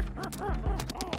Ha ha ha ha!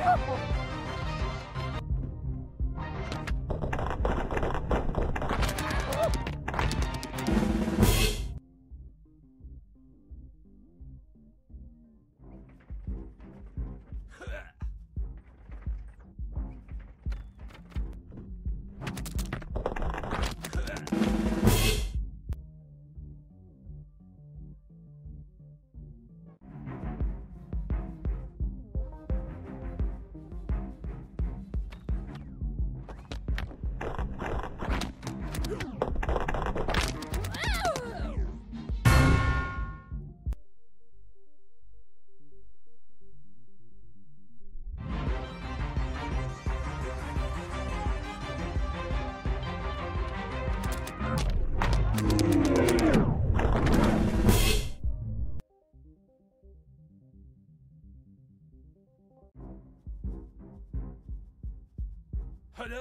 beautiful. 可人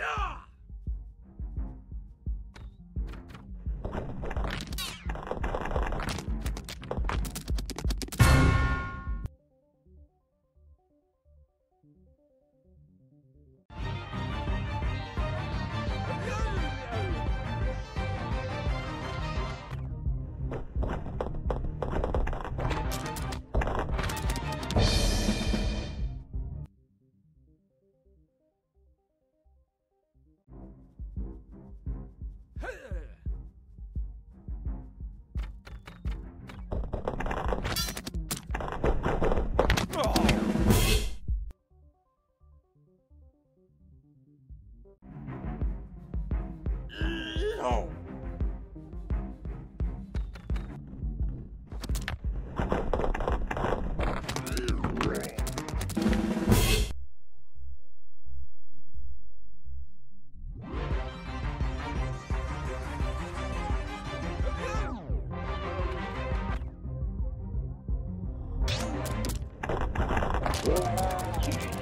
No! home. Yeah.